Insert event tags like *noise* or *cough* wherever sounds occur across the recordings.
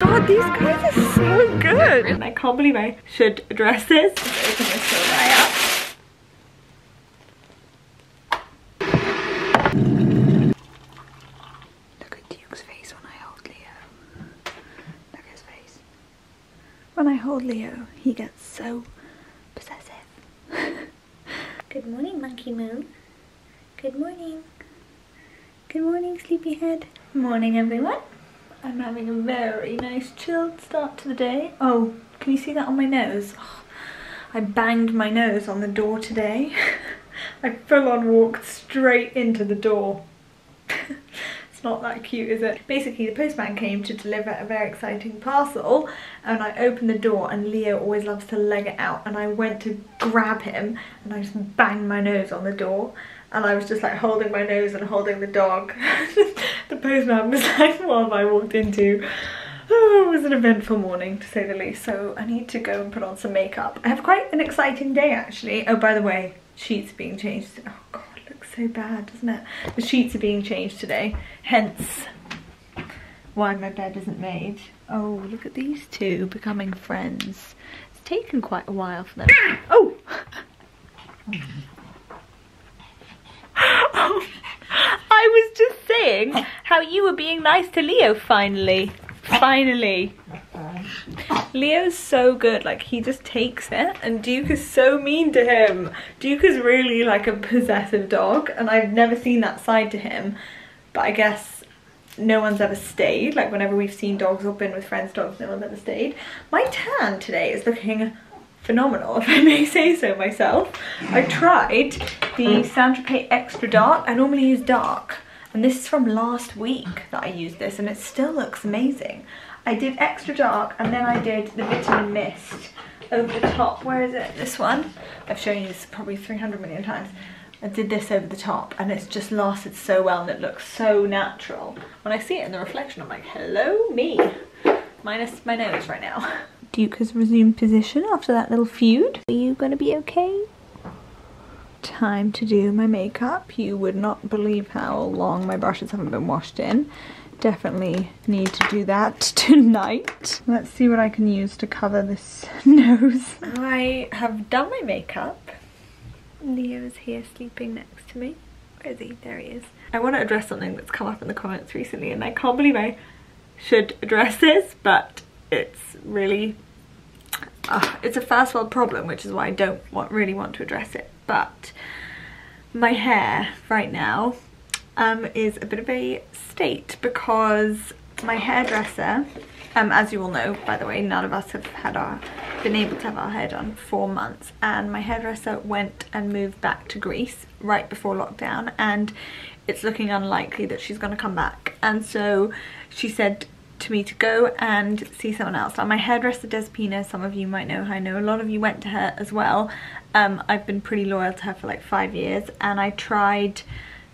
God, these guys are so good. And I can't believe I should address this. Let's open this little guy up. Look at Duke's face when I hold Leo. Look at his face. When I hold Leo, he gets so possessive. *laughs* Good morning, Monkey Moon. Good morning. Good morning, sleepyhead. Morning, everyone. I'm having a very nice chilled start to the day. Oh, can you see that on my nose? Oh, *sighs* I banged my nose on the door today. *laughs* I full on walked straight into the door. *laughs* it's not that cute, is it? Basically, the postman came to deliver a very exciting parcel and I opened the door and Leo always loves to leg it out and I went to grab him and I just banged my nose on the door and I was just like holding my nose and holding the dog. *laughs* the postman was like, what have I walked into? Oh, it was an eventful morning to say the least, so I need to go and put on some makeup. I have quite an exciting day actually. Oh, by the way, sheets being changed. Oh god, it looks so bad, doesn't it? The sheets are being changed today, hence why my bed isn't made. Oh, look at these two becoming friends. It's taken quite a while for them. Ah! Oh! *laughs* oh I was just saying how you were being nice to Leo finally. Finally. Leo's so good, like he just takes it and Duke is so mean to him. Duke is really like a possessive dog and I've never seen that side to him. But I guess no one's ever stayed. Like whenever we've seen dogs or been with friends' dogs, no one's ever stayed. My tan today is looking phenomenal, if I may say so myself. I tried the mm. Saint Tropez Extra Dark. I normally use dark, and this is from last week that I used this, and it still looks amazing. I did Extra Dark, and then I did the Vitamin Mist over the top. Where is it? This one? I've shown you this probably 300 million times. I did this over the top and it's just lasted so well and it looks so natural. When I see it in the reflection, I'm like, hello me. Minus my nose right now. *laughs* Duke has resumed position after that little feud. Are you gonna be okay? Time to do my makeup. You would not believe how long my brushes haven't been washed in. Definitely need to do that *laughs* tonight. Let's see what I can use to cover this *laughs* nose. I have done my makeup. Leo is here sleeping next to me. Where is he? There he is. I want to address something that's come up in the comments recently and I can't believe I should address this, but it's really, uh, it's a first world problem, which is why I don't want, really want to address it. But my hair right now um, is a bit of a state because my hairdresser, um, as you all know, by the way, none of us have had our been able to have our hair done for months and my hairdresser went and moved back to Greece right before lockdown and it's looking unlikely that she's going to come back and so she said to me to go and see someone else. Now my hairdresser Despina, some of you might know her, I know a lot of you went to her as well. Um, I've been pretty loyal to her for like five years and I tried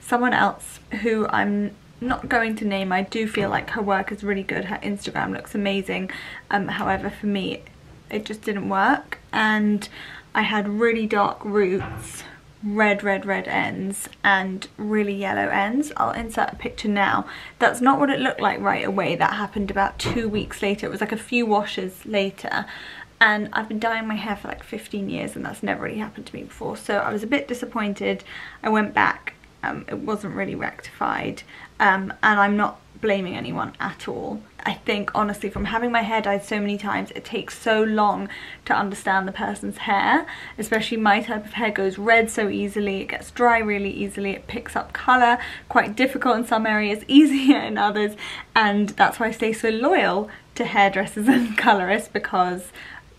someone else who I'm not going to name. I do feel like her work is really good, her Instagram looks amazing. Um, however for me it just didn't work and I had really dark roots red red red ends and really yellow ends. I'll insert a picture now. That's not what it looked like right away. That happened about two weeks later. It was like a few washes later. And I've been dyeing my hair for like 15 years and that's never really happened to me before. So I was a bit disappointed. I went back. Um, it wasn't really rectified. Um, and I'm not blaming anyone at all. I think honestly from having my hair dyed so many times it takes so long to understand the person's hair especially my type of hair goes red so easily it gets dry really easily it picks up colour quite difficult in some areas *laughs* easier in others and that's why I stay so loyal to hairdressers and *laughs* colourists because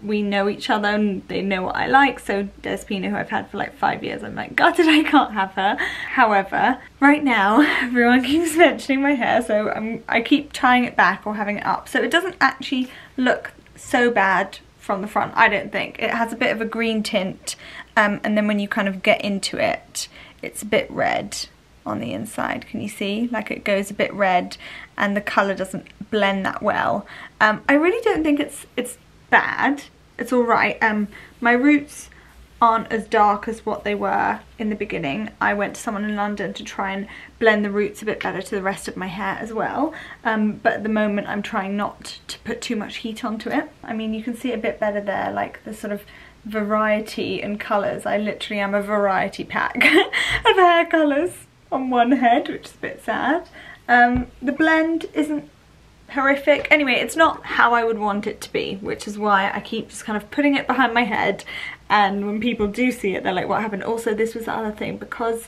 we know each other and they know what I like. So Despina who I've had for like five years. I'm like gutted *laughs* I can't have her. However right now *laughs* everyone keeps *laughs* mentioning my hair so I'm, I keep tying it back or having it up. So it doesn't actually look so bad from the front I don't think. It has a bit of a green tint um, and then when you kind of get into it it's a bit red on the inside. Can you see? Like it goes a bit red and the colour doesn't blend that well. Um, I really don't think it's it's bad. It's alright. Um, my roots aren't as dark as what they were in the beginning. I went to someone in London to try and blend the roots a bit better to the rest of my hair as well. Um, but at the moment I'm trying not to put too much heat onto it. I mean, you can see a bit better there, like the sort of variety in colours. I literally am a variety pack *laughs* of hair colours on one head, which is a bit sad. Um, the blend isn't horrific. Anyway, it's not how I would want it to be, which is why I keep just kind of putting it behind my head and when people do see it, they're like, what happened? Also, this was the other thing, because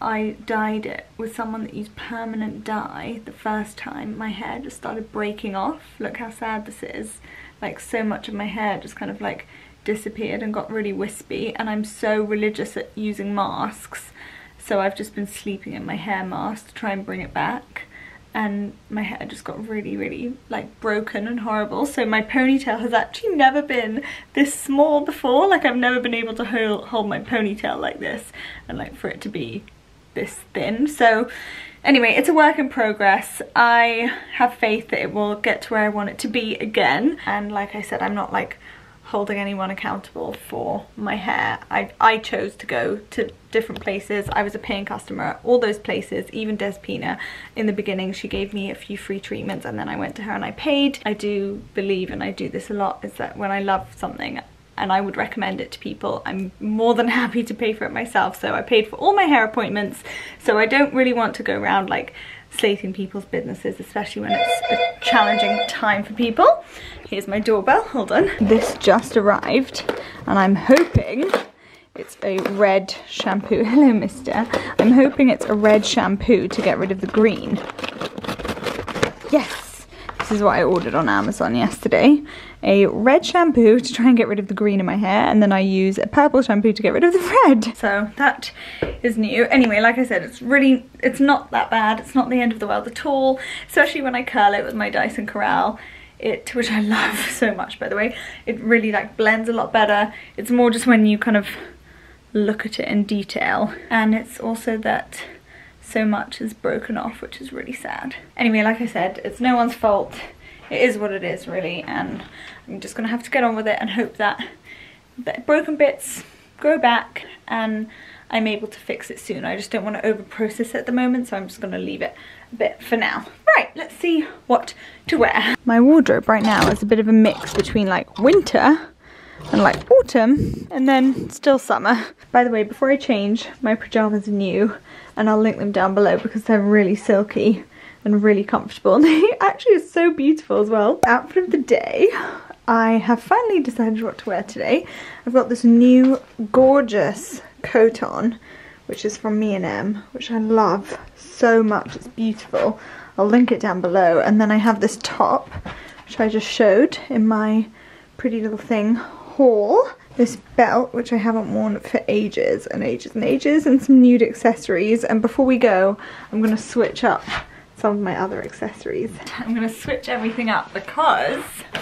I dyed it with someone that used permanent dye the first time, my hair just started breaking off. Look how sad this is. Like, so much of my hair just kind of like disappeared and got really wispy, and I'm so religious at using masks, so I've just been sleeping in my hair mask to try and bring it back and my hair just got really really like broken and horrible. So my ponytail has actually never been this small before. Like I've never been able to hold, hold my ponytail like this and like for it to be this thin. So anyway it's a work in progress. I have faith that it will get to where I want it to be again. And like I said I'm not like holding anyone accountable for my hair. I, I chose to go to different places. I was a paying customer all those places, even Despina. In the beginning, she gave me a few free treatments and then I went to her and I paid. I do believe, and I do this a lot, is that when I love something, and I would recommend it to people. I'm more than *laughs* happy to pay for it myself. So I paid for all my hair appointments. So I don't really want to go around like slating people's businesses, especially when it's a challenging time for people. Here's my doorbell, hold on. This just arrived and I'm hoping it's a red shampoo. *laughs* Hello, mister. I'm hoping it's a red shampoo to get rid of the green. Yes! This is what I ordered on Amazon yesterday. A red shampoo to try and get rid of the green in my hair and then I use a purple shampoo to get rid of the *laughs* red. So that is new. Anyway, like I said, it's really, it's not that bad. It's not the end of the world at all, especially when I curl it with my Dyson Corral it which I *laughs* love so much by the way it really like blends a lot better it's more just when you kind of look at it in detail and it's also that so much is broken off, which is really sad. Anyway, like I said, it's no one's fault. It is what it is, really, and I'm just gonna have to get on with it and hope that the broken bits grow back and I'm able to fix it soon. I just don't want to over-process it at the moment, so I'm just going to leave it a bit for now. Right, let's see what to wear. My wardrobe right now is a bit of a mix between like winter and like autumn and then still summer. By the way, before I change, my pajamas are new and I'll link them down below because they're really silky and really comfortable and *laughs* they actually are so beautiful as well. Outfit of the day. I have finally decided what to wear today. I've got this new gorgeous coat on which is from ME+EM, which I love so much. It's beautiful. I'll link it down below. And then I have this top, which I just showed in my PrettyLittleThing haul this belt, which I haven't worn for ages and ages and ages, and some nude accessories. And before we go, I'm going to switch up some of my other accessories. *laughs* I'm going to switch everything up because *gasps*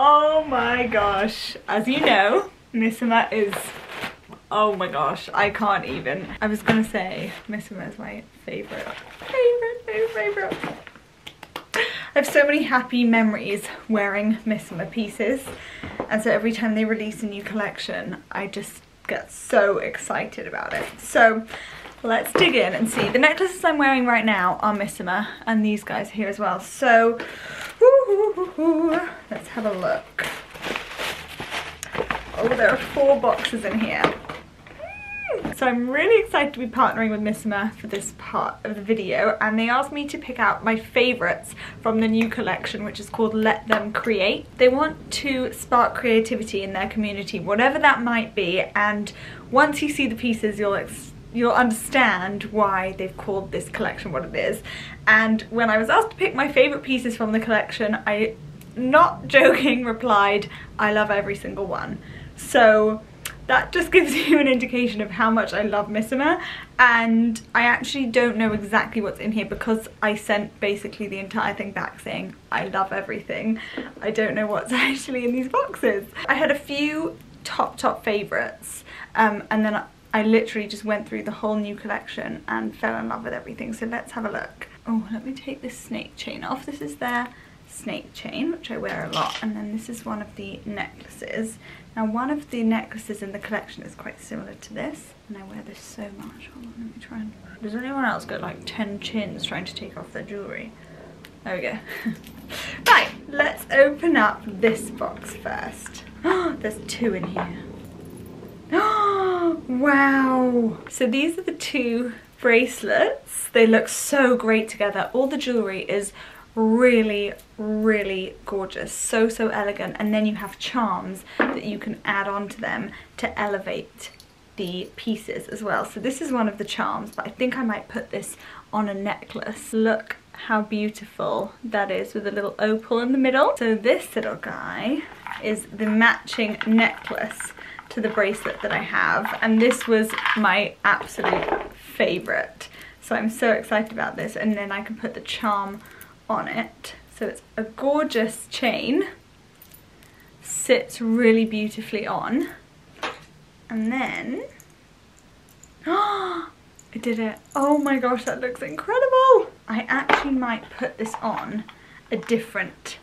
Oh my gosh. As you know, Missoma is Oh my gosh, I can't even. I was gonna say Missoma is my favorite, favorite, favorite, favorite. I have so many happy memories wearing Missoma pieces and so every time they release a new collection I just get so excited about it. So let's dig in and see. The necklaces I'm wearing right now are Missoma and these guys here as well. So let's have a look. Oh, there are four boxes in here. So I'm really excited to be partnering with Missoma for this part of the video and they asked me to pick out my favourites from the new collection which is called Let Them Create. They want to spark creativity in their community, whatever that might be and once you see the pieces you'll you'll understand why they've called this collection what it is. And when I was asked to pick my favourite pieces from the collection, I, not *laughs* joking, replied, I love every single one. So that just gives *laughs* you an indication of how much I love Missoma and I actually don't know exactly what's in here because I sent basically the entire thing back saying I love everything. I don't know what's *laughs* actually in these boxes. I had a few top top favourites um, and then I literally just went through the whole new collection and fell in love with everything so let's have a look. Oh let me take this snake chain off. This is their snake chain, which I wear a lot. And then this is one of the necklaces. Now one of the necklaces in the collection is quite similar to this. And I wear this so much. Hold on, let me try and... Does anyone else get like 10 chins trying to take off their jewellery? There we go. *laughs* right, let's open up this box first. *gasps* There's two in here. *gasps* wow. So these are the two bracelets. They look so great together. All the jewellery is really really gorgeous. So so elegant. And then you have charms that you can add on to them to elevate the pieces as well. So this is one of the charms but I think I might put this on a necklace. Look how beautiful that is with a little opal in the middle. So this little guy is the matching necklace to the bracelet that I have and this was my absolute favorite. So I'm so excited about this and then I can put the charm on it. So it's a gorgeous chain, sits really beautifully on. And then, oh, *gasps* I did it. Oh my gosh, that looks incredible. I actually might put this on a different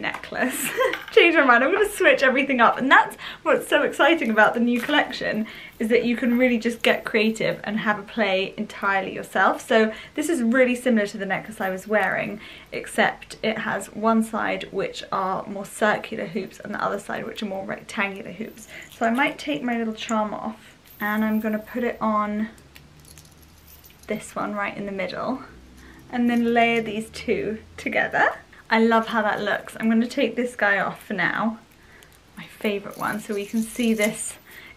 necklace. *laughs* Change my mind, I'm to switch everything up. And that's what's so exciting about the new collection, is that you can really just get creative and have a play entirely yourself. So this is really similar to the necklace I was wearing, except it has one side which are more circular hoops and the other side which are more rectangular hoops. So I might take my little charm off and I'm going to put it on this one right in the middle and then layer these two together. I love how that looks. I'm going to take this guy off for now, my favourite one, so we can see this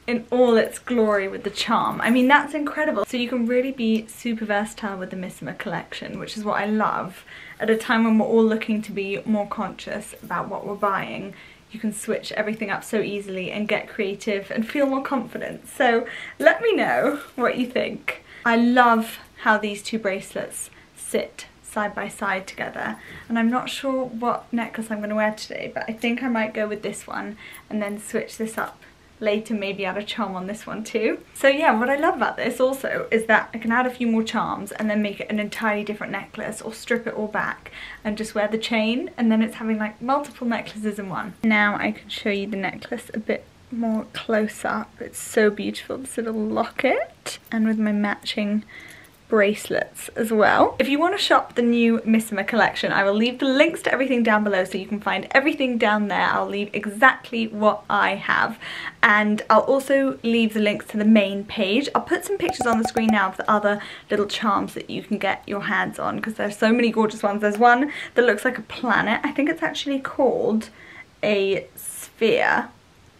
in all its glory with the charm. I mean, that's incredible. So you can really be super versatile with the Missoma collection, which is what I love. At a time when we're all looking to be more conscious about what we're buying, you can switch everything up so easily and get creative and feel more confident. So let me know what you think. I love how these two bracelets sit side by side together and I'm not sure what necklace I'm going to wear today but I think I might go with this one and then switch this up later maybe add a charm on this one too. So yeah, what I love about this also is that I can add a few more charms and then make it an entirely different necklace or strip it all back and just wear the chain and then it's having like multiple necklaces in one. Now I can show you the necklace a bit more close up. It's so beautiful, this little locket and with my matching bracelets as well. If you want to shop the new Missoma collection, I will leave the links to everything down below so you can find everything down there. I'll leave exactly what I have and I'll also leave the links to the main page. I'll put some pictures on the screen now of the other little charms that you can get your hands on because there's so many gorgeous ones. There's one that looks like a planet. I think it's actually called a sphere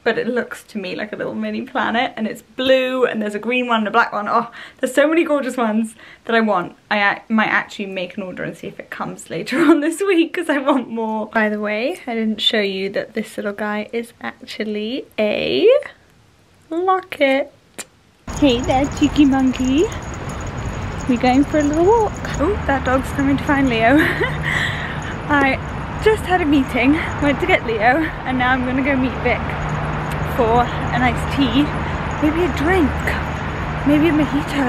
but it looks to me like a little mini planet and it's blue and there's a green one and a black one. Oh, there's so many gorgeous ones that I want. I might actually make an order and see if it comes later *laughs* on this week because I want more. By the way, I didn't show you that this little guy is actually a locket. Hey there, cheeky monkey. We're going for a little walk? Oh, that dog's coming to find Leo. *laughs* I just had a meeting, went to get Leo, and now I'm gonna go meet Vic for a nice tea, maybe a drink, maybe a mojito.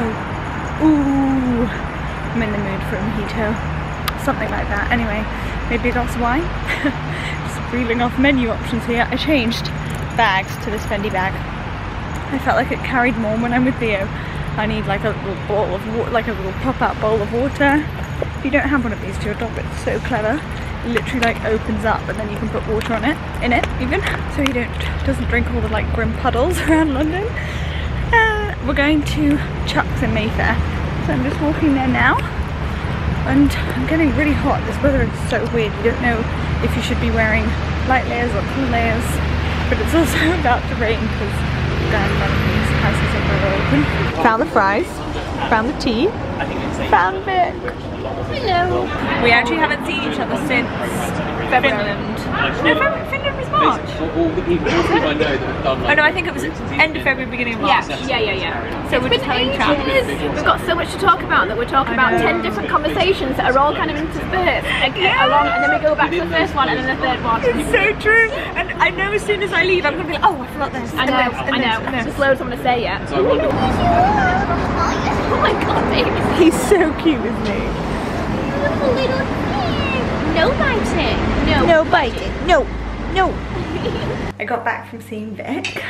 Ooh, I'm in the mood for a mojito. Something like that. Anyway, maybe a glass of wine. *laughs* Just reeling off menu options here. I changed bags to this Fendi bag. I felt like it carried more when I'm with Theo. I need like a little bowl of water, like a little pop-out bowl of water. If you don't have one of these to your dog, it's so clever literally like opens up and then you can put water on it, in it even, so you don't, doesn't drink all the like grim puddles *laughs* around London. Uh, we're going to Chucs in Mayfair, so I'm just walking there now. And I'm getting really hot, this weather is so weird, you don't know if you should be wearing light layers or cool layers, but it's *laughs* also about to rain because of these houses are open. Found the fries, found the tea, found Vic. Hello. We actually haven't seen each other since Finland. No, Finland was March. Oh no, I think it was end of February, beginning of March. Yeah, yeah, yeah, yeah. So it's we're just having chat. We've got so much to talk about that we're talking about 10 different conversations that are all kind of interspersed yeah. along and then we go back to the first one and then the third one. It's so true. And I know as soon as I leave I'm going to be like, oh I forgot this. I know, this, I know. This, There's loads I'm going to say yet. *laughs* oh my god, baby. He's so cute, isn't he? Little, little thing. No biting. No. No biting. No. No. *laughs* I got back from seeing Vic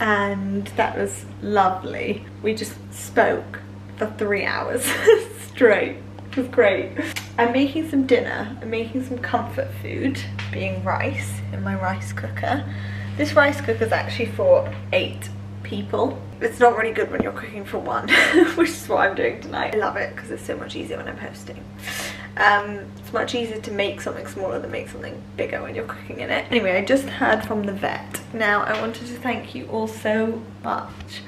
and that was lovely. We just spoke for three hours *laughs* straight. It was great. I'm making some dinner. I'm making some comfort food, being rice in my rice cooker. This rice cooker is actually for eight people. It's not really good when you're cooking for one, *laughs* which is what I'm doing tonight. I love it because it's so much easier when I'm hosting. Um, it's much easier to make something smaller than make something bigger when you're cooking in it. Anyway, I just heard from the vet. Now, I wanted to thank you all so much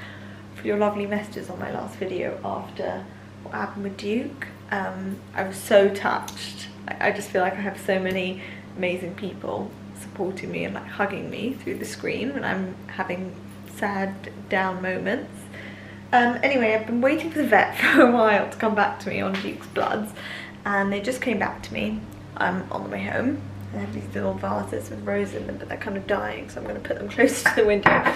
for your lovely messages on my last video after what happened with Duke. Um, I was so touched. I, I just feel like I have so many amazing people supporting me and like hugging me through the screen when I'm having sad down moments. Um, anyway, I've been waiting for the vet *laughs* for a while to come back to me on Duke's bloods and they just came back to me um, on the way home. I have these little vases with roses in them but they're kind of dying so I'm going to put them *laughs* close to the window.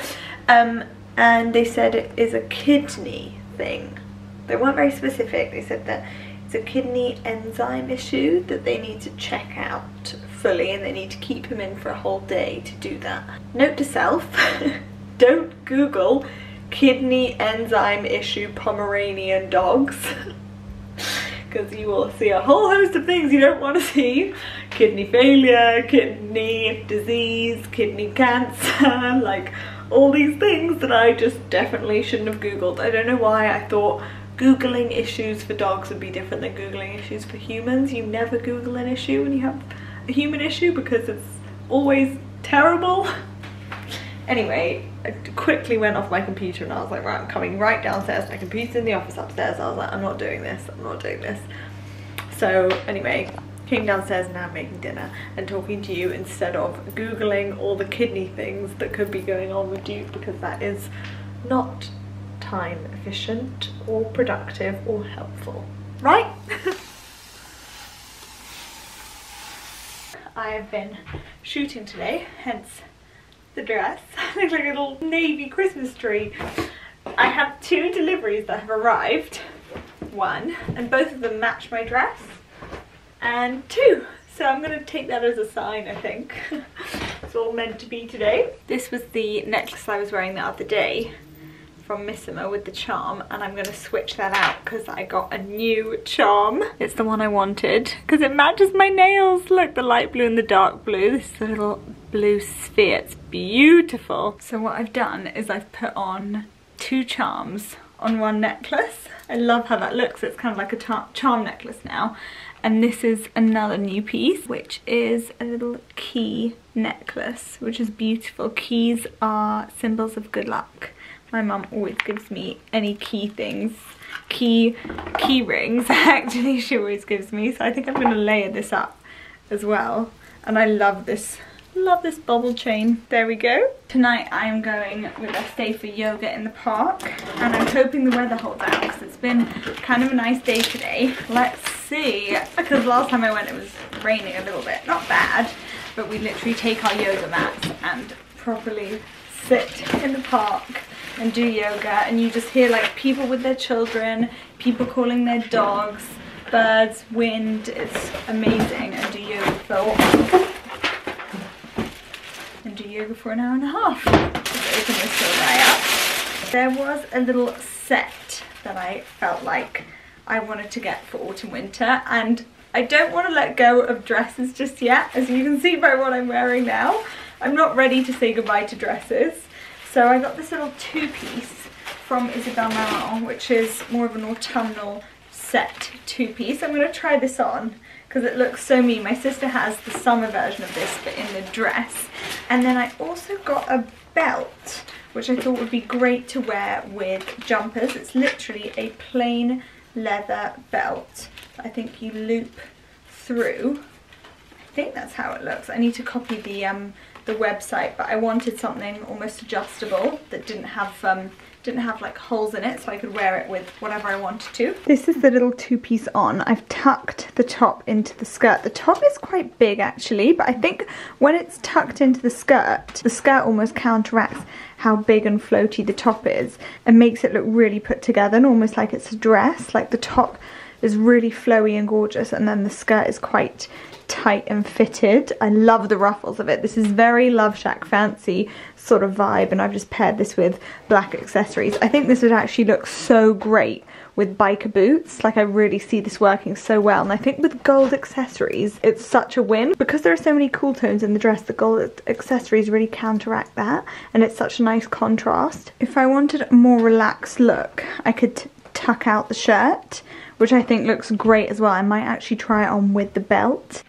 Um, and they said it is a kidney thing. They weren't very specific. They said that it's a kidney enzyme issue that they need to check out fully and they need to keep him in for a whole day to do that. Note to self, *laughs* don't Google kidney enzyme issue Pomeranian dogs. *laughs* because you will see a whole host of things you don't want to see. Kidney failure, kidney disease, kidney cancer, *laughs* like all these things that I just definitely shouldn't have googled. I don't know why I thought googling issues for dogs would be different than googling issues for humans. You never google an issue when you have a human issue because it's always terrible. *laughs* Anyway, I quickly went off my computer and I was like, right, I'm coming right downstairs. My computer's in the office upstairs. I was like, I'm not doing this. I'm not doing this. So anyway, came downstairs and now I'm making dinner and talking to you instead of Googling all the kidney things that could be going on with Duke because that is not time efficient or productive or helpful. Right? *laughs* I have been shooting today, hence the dress. *laughs* I like a little navy Christmas tree. I have two deliveries that have arrived. One, and both of them match my dress. And two. So I'm to take that as a sign, I think. *laughs* it's all meant to be today. This was the necklace I was wearing the other day from Missoma with the charm and I'm going to switch that out because I got a new charm. It's the one I wanted because it matches my nails. Look, the light blue and the dark blue. This is a little blue sphere. It's beautiful. So what I've done is I've put on two charms on one necklace. I love how that looks. It's kind of like a charm necklace now. And this is another new piece, which is a little key necklace, which is beautiful. Keys are symbols of good luck. My mum always gives me any key things, key, key rings *laughs* actually she always gives me. So I think I'm gonna layer this up as well. And I love this Love this bubble chain. There we go. Tonight I am going with Estee for yoga in the park and I'm hoping the weather holds out because it's been kind of a nice day today. Let's see. Because last time I went it was raining a little bit. Not bad, but we literally take our yoga mats and properly sit in the park and do yoga and you just hear like people with their children, people calling their dogs, birds, wind. It's amazing and do yoga for yoga for an hour and a half. There was a little set that I felt like I wanted to get for autumn winter and I don't want to let go of dresses just yet as you can see by what I'm wearing now. I'm not ready to say goodbye to dresses so I got this little two-piece from Isabel Marant which is more of an autumnal set two-piece. I'm going to try this on because it looks so me. My sister has the summer version of this but in the dress. And then I also got a belt which I thought would be great to wear with jumpers. It's literally a plain leather belt. I think you loop through. I think that's how it looks. I need to copy the um, the website but I wanted something almost adjustable that didn't have um, didn't have like holes in it so I could wear it with whatever I wanted to. This is the little two-piece on. I've tucked the top into the skirt. The top is quite big actually, but I think when it's tucked into the skirt, the skirt almost counteracts how big and floaty the top is and makes it look really put together and almost like it's a dress. Like the top is really flowy and gorgeous and then the skirt is quite tight and fitted. I love the ruffles of it. This is very LoveShackFancy sort of vibe and I've just paired this with black accessories. I think this would actually look so great with biker boots. Like I really see this working so well. And I think with gold accessories, it's such a win. Because there are so many cool tones in the dress, the gold accessories really counteract that. And it's such a nice contrast. If I wanted a more relaxed look, I could tuck out the shirt, which I think looks great as well. I might actually try it on with the belt.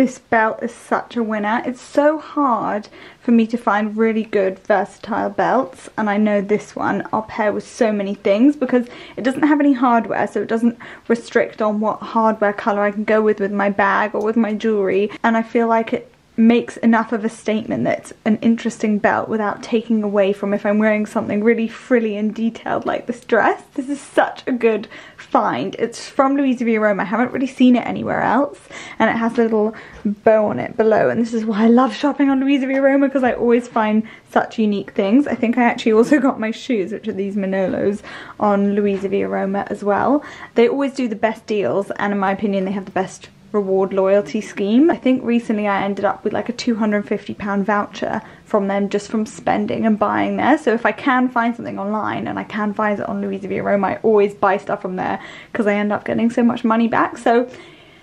This belt is such a winner. It's so hard for me to find really good versatile belts and I know this one I'll pair with so many things because it doesn't have any hardware so it doesn't restrict on what hardware colour I can go with with my bag or with my jewellery and I feel like it makes enough of a statement that it's an interesting belt without taking away from if I'm wearing something really frilly and detailed like this dress. This is such a good find. It's from Louisa V. I haven't really seen it anywhere else and it has a little bow on it below and this is why I love shopping on LuisaViaRoma because I always find such unique things. I think I actually also got my shoes which are these Manolos on LuisaViaRoma as well. They always do the best deals and in my opinion they have the best reward loyalty scheme. I think recently I ended up with like a £250 voucher from them just from spending and buying there. So if I can find something online and I can find it on LuisaViaRoma, I always buy stuff from there because I end up getting so much money back. So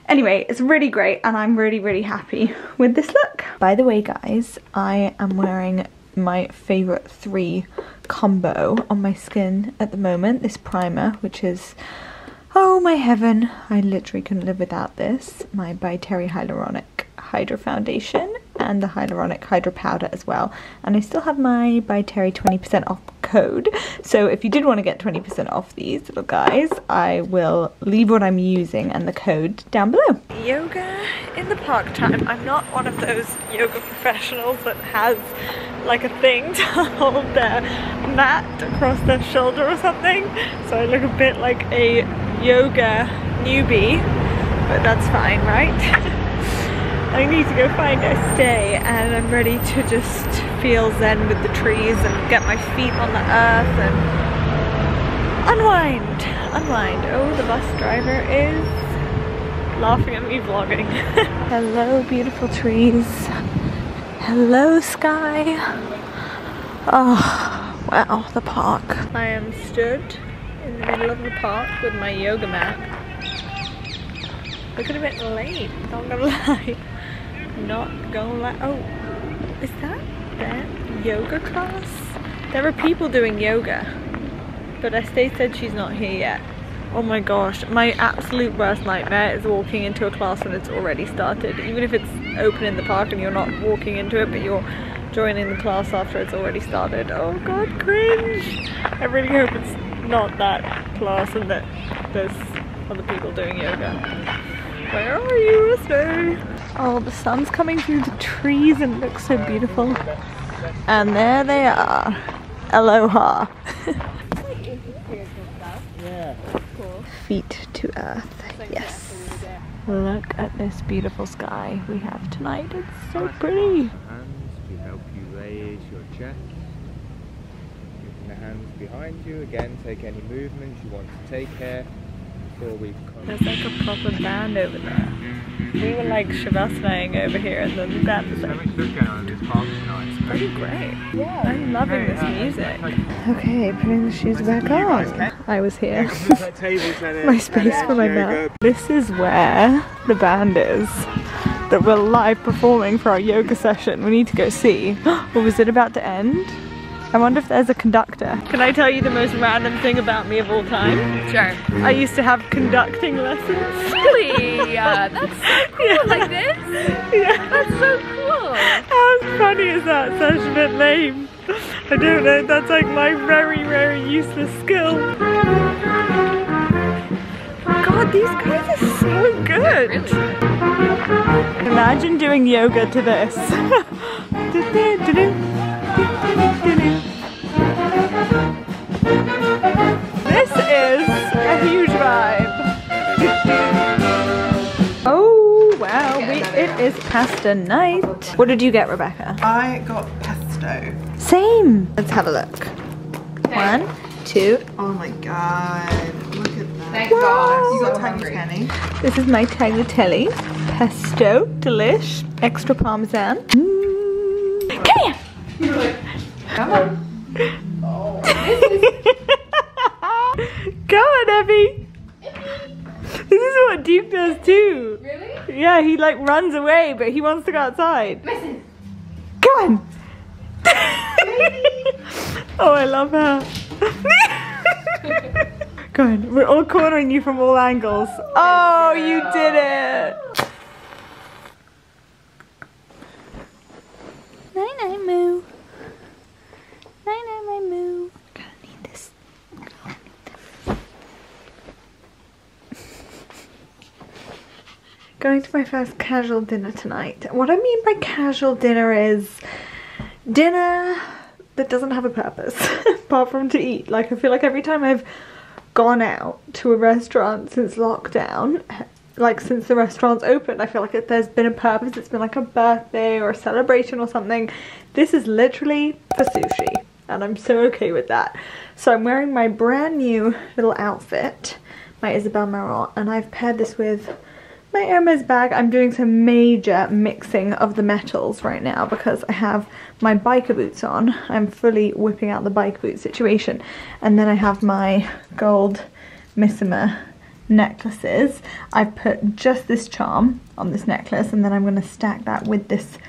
anyway, it's really great and I'm really, really happy with this look. By the way, guys, I am wearing my favorite three combo on my skin at the moment. This primer, which is Oh my heaven, I literally couldn't live without this. My By Terry Hyaluronic Hydra Foundation and the Hyaluronic Hydra Powder as well. And I still have my By Terry 20% off code. So if you did want to get 20% off these little guys, I will leave what I'm using and the code down below. Yoga in the park time. I'm not one of those yoga professionals that has like a thing *laughs* to hold their mat across their shoulder or something. So I look a bit like a yoga newbie, but that's fine, right? *laughs* I need to go find a stay and I'm ready to just feel zen with the trees and get my feet on the earth and unwind, unwind. Oh, the bus driver is laughing at me vlogging. *laughs* Hello, beautiful trees. Hello, sky. Oh, wow, the park. I am stood in the middle of the park with my yoga mat. Look at a bit late, not gonna *laughs* lie. Not gonna lie. Oh, is that their yoga class? There are people doing yoga, but Estee said she's not here yet. Oh my gosh, my absolute worst nightmare is walking into a class when it's already started. Even if it's open in the park and you're not walking into it, but you're joining the class after it's already started. Oh god, cringe! I really hope it's not that class and that there's other people doing yoga. Where are you, Esther? Oh, the sun's coming through the trees and it looks so beautiful. And there they are. Aloha. Feet to earth. Yes. Look at this beautiful sky we have tonight. It's so pretty. Hands to help you raise your chest hands behind you. Again, take any movements you want to take here before we come. There's like a proper band over there. We were like shavasanaing over here and then the band was like... It's pretty great. Yeah. I'm loving this music. Okay, putting the shoes back on. I was here. *laughs* my space for my mat. This is where the band is that we're live performing for our yoga session. We need to go see. *gasps* or was it about to end? I wonder if there's a conductor. Can I tell you the most random thing about me of all time? Sure. I used to have conducting lessons. Really? Uh, that's so *laughs* cool, yeah. like this? Yeah. That's so cool. How funny is that? Such a bit lame. I don't know, that's like my very, very useless skill. God, these guys are so good. Really? Imagine doing yoga to this. *laughs* *laughs* This pasta night. What did you get, Rebecca? I got pesto. Same. Let's have a look. One, two. Oh my god, look at Thank God. You got tagliatelle. This is my tagliatelle. Pesto, delish, extra parmesan. Mm. Come here. Come on. *laughs* Go on, Evie. This is what Duke does too. Yeah, he like runs away, but he wants to go outside. Listen. Go on. *laughs* oh, I love her. *laughs* Go on. We're all cornering you from all angles. Oh, oh you did it. Night night moo. Night night my moo. Gonna need this. Going to my first casual dinner tonight. What I mean by casual dinner is dinner that doesn't have a purpose *laughs* apart from to eat. Like I feel like every time I've gone out to a restaurant since lockdown, like since the restaurant's opened, I feel like there's been a purpose. It's been like a birthday or a celebration or something. This is literally for sushi and I'm so okay with that. So I'm wearing my brand new little outfit, my Isabel Marant, and I've paired this with my Hermes bag. I'm doing some major mixing of the metals right now because I have my biker boots on. I'm fully whipping out the bike boot situation. And then I have my gold Missoma necklaces. I've put just this charm on this necklace and then I'm going to stack that with this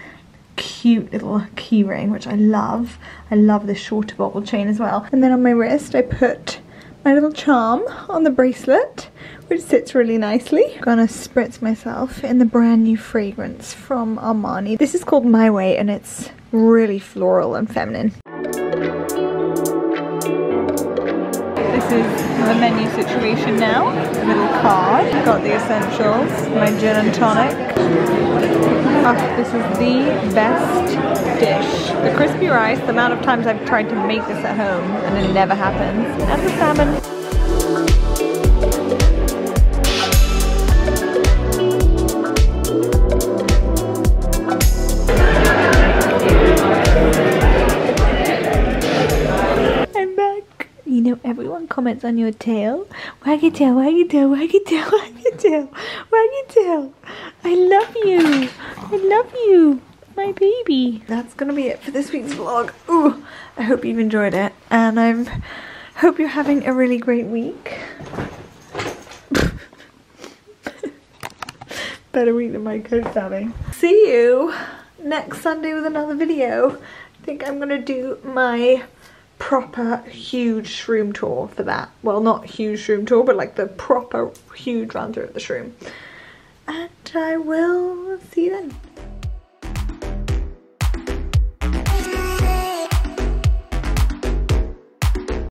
cute little key ring which I love. I love this shorter bobble chain as well. And then on my wrist I put my little charm on the bracelet which sits really nicely. I'm gonna spritz myself in the brand new fragrance from Armani. This is called My Way and it's really floral and feminine. This is the menu situation now. Little card. Got the essentials. My gin and tonic. Ah, this is the best dish. The crispy rice, the amount of times I've tried to make this at home and it never happens. And the salmon. Comments on your tail. Waggy tail, waggy tail, waggy tail, *laughs* waggy tail, waggy tail. I love you. I love you. My baby. That's gonna be it for this week's vlog. Ooh, I hope you've enjoyed it. And I hope you're having a really great week. *laughs* Better week than my coach having. See you next Sunday with another video. I think I'm gonna do my proper huge shroom tour for that. Well, not huge shroom tour, but like the proper huge run through of the shroom. And I will see you then.